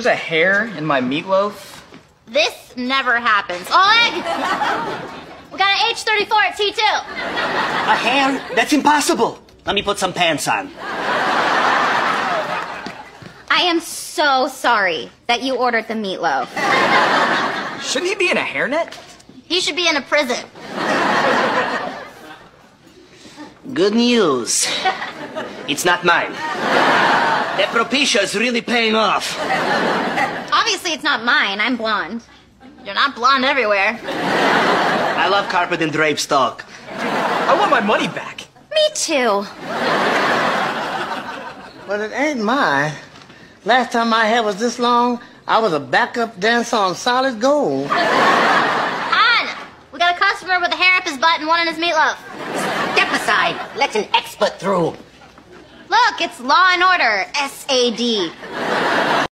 There's a hair in my meatloaf. This never happens. Oleg! We got an H34 at T2. A hair? That's impossible. Let me put some pants on. I am so sorry that you ordered the meatloaf. Shouldn't he be in a hairnet? He should be in a prison. Good news. It's not mine. That Propecia is really paying off. Obviously, it's not mine. I'm blonde. You're not blonde everywhere. I love carpet and drape stock. I want my money back. Me too. But it ain't mine. Last time my hair was this long, I was a backup dancer on solid gold. Han! We got a customer with a hair up his butt and one in his meatloaf. Step aside. Let an expert through. Look, it's Law and Order, SAD.